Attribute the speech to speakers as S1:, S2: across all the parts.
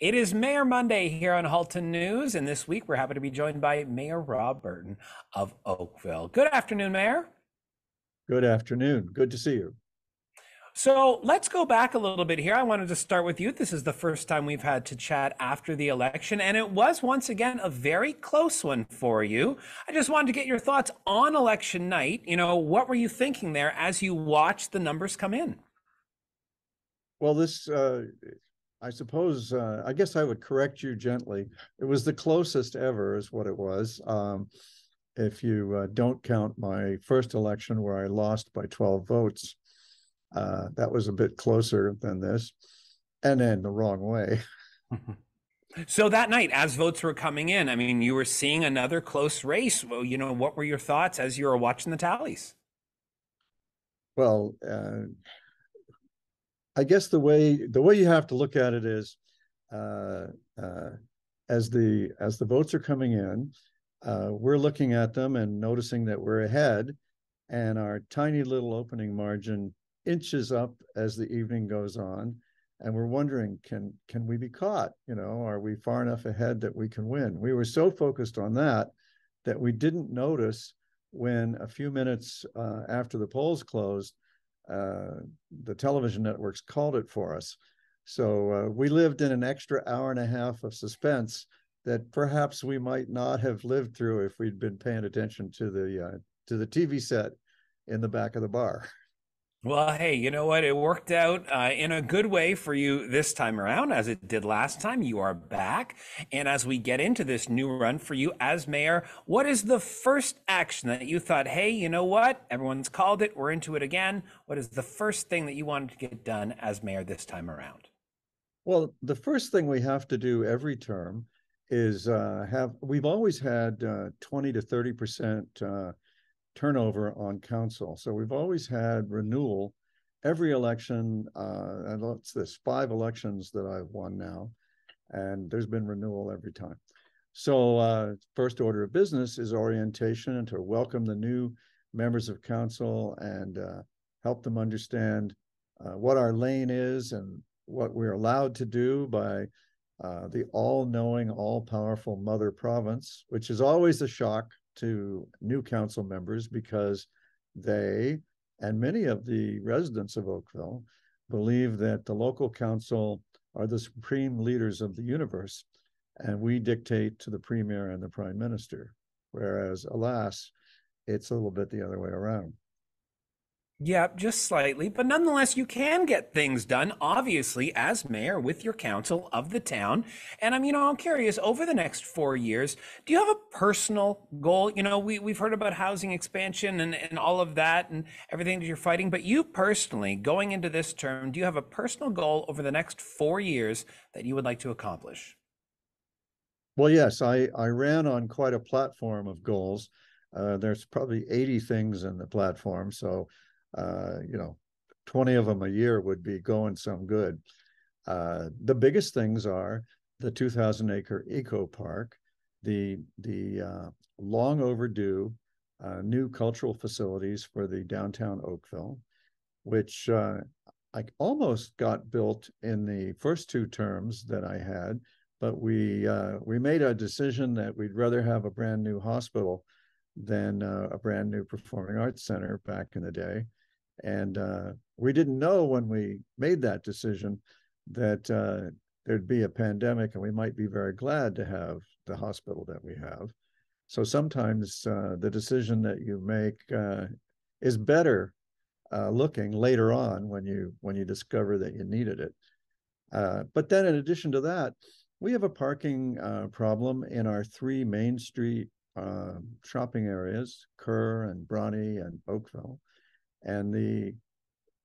S1: It is Mayor Monday here on Halton News, and this week we're happy to be joined by Mayor Rob Burton of Oakville. Good afternoon, Mayor.
S2: Good afternoon. Good to see you.
S1: So let's go back a little bit here. I wanted to start with you. This is the first time we've had to chat after the election, and it was once again a very close one for you. I just wanted to get your thoughts on election night. You know, what were you thinking there as you watched the numbers come in?
S2: Well, this uh, I suppose uh, I guess I would correct you gently. It was the closest ever, is what it was. Um, if you uh, don't count my first election where I lost by 12 votes, uh, that was a bit closer than this, and then the wrong way.
S1: so that night, as votes were coming in, I mean, you were seeing another close race. Well, you know, what were your thoughts as you were watching the tallies?
S2: Well, uh, I guess the way the way you have to look at it is, uh, uh, as the as the votes are coming in, uh, we're looking at them and noticing that we're ahead, and our tiny little opening margin inches up as the evening goes on, and we're wondering, can can we be caught? You know, are we far enough ahead that we can win? We were so focused on that that we didn't notice when a few minutes uh, after the polls closed uh, the television networks called it for us. So uh, we lived in an extra hour and a half of suspense that perhaps we might not have lived through if we'd been paying attention to the uh, to the TV set in the back of the bar.
S1: Well, hey, you know what? It worked out uh, in a good way for you this time around, as it did last time. You are back. And as we get into this new run for you as mayor, what is the first action that you thought, hey, you know what? Everyone's called it. We're into it again. What is the first thing that you wanted to get done as mayor this time around?
S2: Well, the first thing we have to do every term is uh, have, we've always had uh, 20 to 30% uh, turnover on council. So we've always had renewal every election. Uh, and what's this? Five elections that I've won now, and there's been renewal every time. So uh, first order of business is orientation and to welcome the new members of council and uh, help them understand uh, what our lane is and what we're allowed to do by uh, the all-knowing, all-powerful mother province, which is always a shock to new council members because they and many of the residents of Oakville believe that the local council are the supreme leaders of the universe and we dictate to the premier and the prime minister. Whereas, alas, it's a little bit the other way around.
S1: Yeah, just slightly, but nonetheless, you can get things done, obviously, as mayor with your council of the town. And I'm, you know, I'm curious over the next four years, do you have a personal goal? You know, we, we've heard about housing expansion and, and all of that and everything that you're fighting, but you personally, going into this term, do you have a personal goal over the next four years that you would like to accomplish?
S2: Well, yes, I, I ran on quite a platform of goals. Uh, there's probably 80 things in the platform. So, uh, you know, 20 of them a year would be going some good. Uh, the biggest things are the 2,000 acre eco park, the the uh, long overdue uh, new cultural facilities for the downtown Oakville, which uh, I almost got built in the first two terms that I had, but we uh, we made a decision that we'd rather have a brand new hospital than uh, a brand new performing arts center back in the day. And uh, we didn't know when we made that decision that uh, there'd be a pandemic and we might be very glad to have the hospital that we have. So sometimes uh, the decision that you make uh, is better uh, looking later on when you when you discover that you needed it. Uh, but then in addition to that, we have a parking problem in our three Main Street shopping areas, Kerr and Bronte and Oakville and the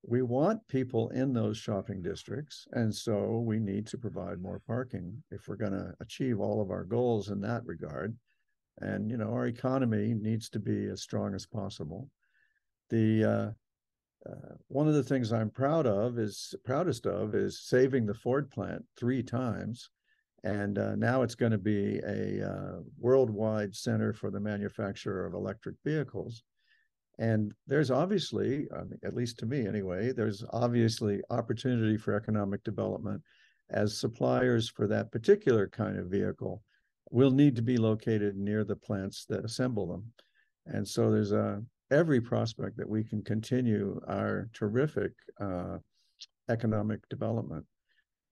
S2: we want people in those shopping districts and so we need to provide more parking if we're going to achieve all of our goals in that regard. And you know our economy needs to be as strong as possible. The uh, uh, one of the things i'm proud of is proudest of is saving the ford plant three times. And uh, now it's going to be a uh, worldwide center for the manufacture of electric vehicles and there's obviously, at least to me anyway, there's obviously opportunity for economic development as suppliers for that particular kind of vehicle will need to be located near the plants that assemble them. And so there's a every prospect that we can continue our terrific uh, economic development.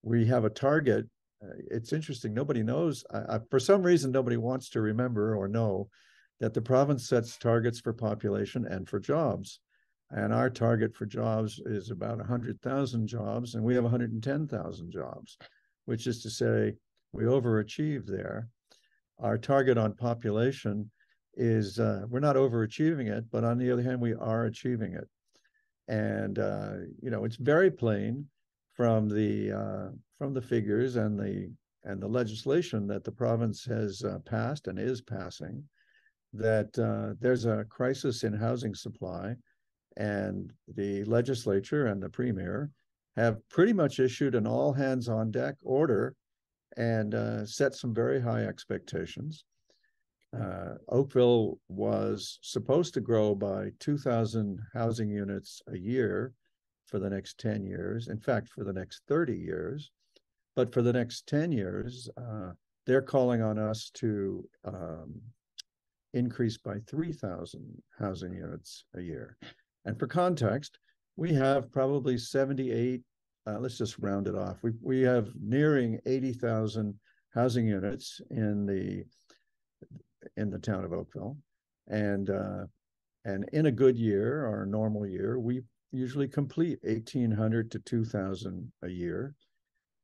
S2: We have a target. Uh, it's interesting. Nobody knows. I, I, for some reason, nobody wants to remember or know that the province sets targets for population and for jobs. And our target for jobs is about 100,000 jobs, and we have 110,000 jobs, which is to say we overachieve there. Our target on population is uh, we're not overachieving it, but on the other hand, we are achieving it. And uh, you know, it's very plain from the uh, from the figures and the and the legislation that the province has uh, passed and is passing that uh, there's a crisis in housing supply and the legislature and the premier have pretty much issued an all hands on deck order and uh, set some very high expectations. Uh, Oakville was supposed to grow by 2,000 housing units a year for the next 10 years. In fact, for the next 30 years. But for the next 10 years, uh, they're calling on us to um, increase by 3,000 housing units a year. And for context, we have probably 78, uh, let's just round it off. We, we have nearing 80,000 housing units in the in the town of Oakville. And uh, and in a good year or a normal year, we usually complete 1,800 to 2,000 a year.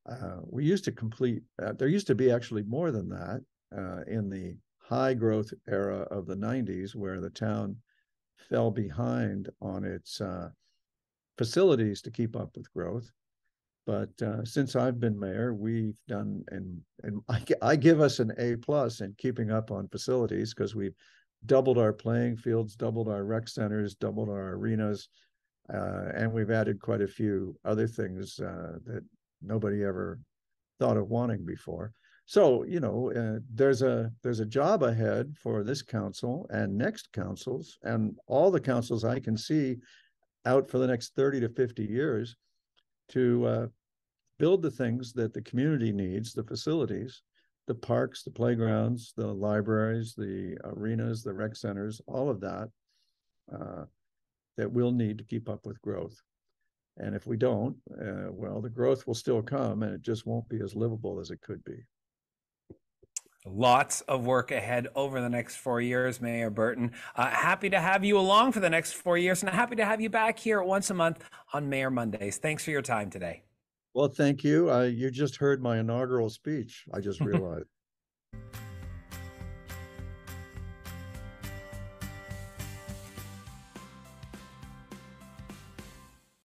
S2: Uh, we used to complete, uh, there used to be actually more than that uh, in the high growth era of the 90s, where the town fell behind on its uh, facilities to keep up with growth. But uh, since I've been mayor, we've done, and and I, I give us an A plus in keeping up on facilities because we've doubled our playing fields, doubled our rec centers, doubled our arenas, uh, and we've added quite a few other things uh, that nobody ever thought of wanting before. So you know, uh, there's a there's a job ahead for this council and next councils and all the councils I can see out for the next 30 to 50 years to uh, build the things that the community needs, the facilities, the parks, the playgrounds, the libraries, the arenas, the rec centers, all of that, uh, that we'll need to keep up with growth. And if we don't, uh, well, the growth will still come and it just won't be as livable as it could be.
S1: Lots of work ahead over the next four years, Mayor Burton. Uh, happy to have you along for the next four years and happy to have you back here once a month on Mayor Mondays. Thanks for your time today.
S2: Well, thank you. Uh, you just heard my inaugural speech. I just realized.